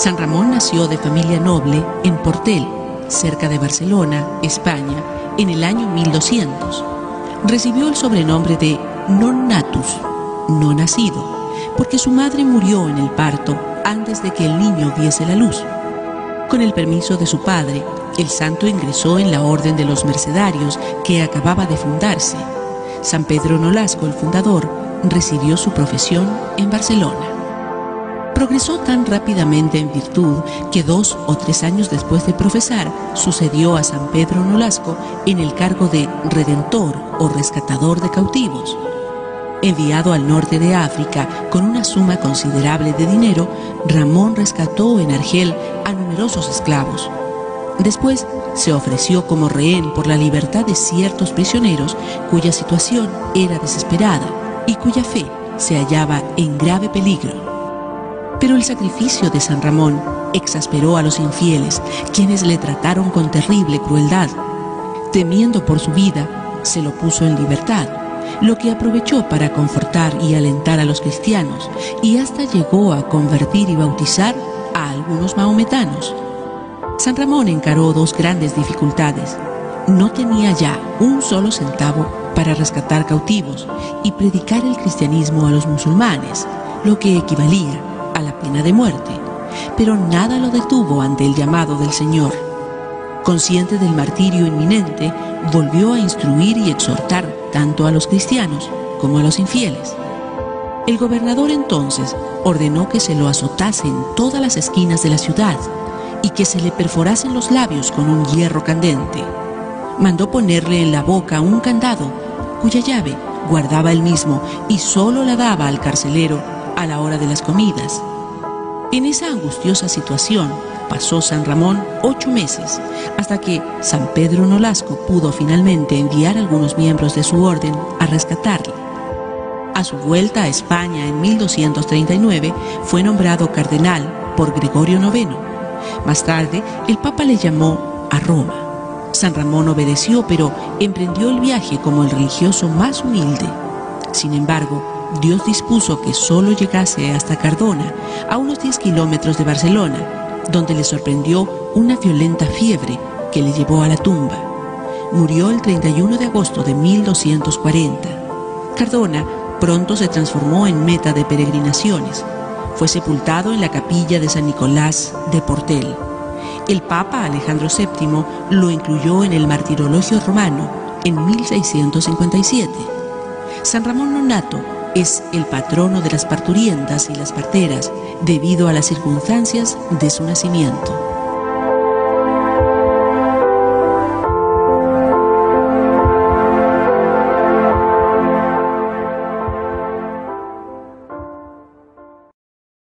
San Ramón nació de familia noble en Portel, cerca de Barcelona, España, en el año 1200. Recibió el sobrenombre de non natus, no nacido, porque su madre murió en el parto antes de que el niño viese la luz. Con el permiso de su padre, el santo ingresó en la Orden de los Mercedarios que acababa de fundarse. San Pedro Nolasco, el fundador, recibió su profesión en Barcelona. Progresó tan rápidamente en virtud que dos o tres años después de profesar sucedió a San Pedro Nolasco en el cargo de redentor o rescatador de cautivos. Enviado al norte de África con una suma considerable de dinero, Ramón rescató en Argel a numerosos esclavos. Después se ofreció como rehén por la libertad de ciertos prisioneros cuya situación era desesperada y cuya fe se hallaba en grave peligro. Pero el sacrificio de San Ramón exasperó a los infieles, quienes le trataron con terrible crueldad. Temiendo por su vida, se lo puso en libertad, lo que aprovechó para confortar y alentar a los cristianos, y hasta llegó a convertir y bautizar a algunos maometanos. San Ramón encaró dos grandes dificultades. No tenía ya un solo centavo para rescatar cautivos y predicar el cristianismo a los musulmanes, lo que equivalía a la pena de muerte, pero nada lo detuvo ante el llamado del Señor. Consciente del martirio inminente, volvió a instruir y exhortar tanto a los cristianos como a los infieles. El gobernador entonces ordenó que se lo azotase en todas las esquinas de la ciudad y que se le perforasen los labios con un hierro candente. Mandó ponerle en la boca un candado cuya llave guardaba él mismo y solo la daba al carcelero a la hora de las comidas. En esa angustiosa situación pasó San Ramón ocho meses, hasta que San Pedro Nolasco pudo finalmente enviar algunos miembros de su orden a rescatarle. A su vuelta a España en 1239 fue nombrado cardenal por Gregorio IX. Más tarde, el Papa le llamó a Roma. San Ramón obedeció, pero emprendió el viaje como el religioso más humilde. Sin embargo, Dios dispuso que solo llegase hasta Cardona, a unos 10 kilómetros de Barcelona, donde le sorprendió una violenta fiebre que le llevó a la tumba. Murió el 31 de agosto de 1240. Cardona pronto se transformó en meta de peregrinaciones. Fue sepultado en la capilla de San Nicolás de Portel. El Papa Alejandro VII lo incluyó en el martirologio romano en 1657. San Ramón Nonato es el patrono de las parturientas y las parteras debido a las circunstancias de su nacimiento.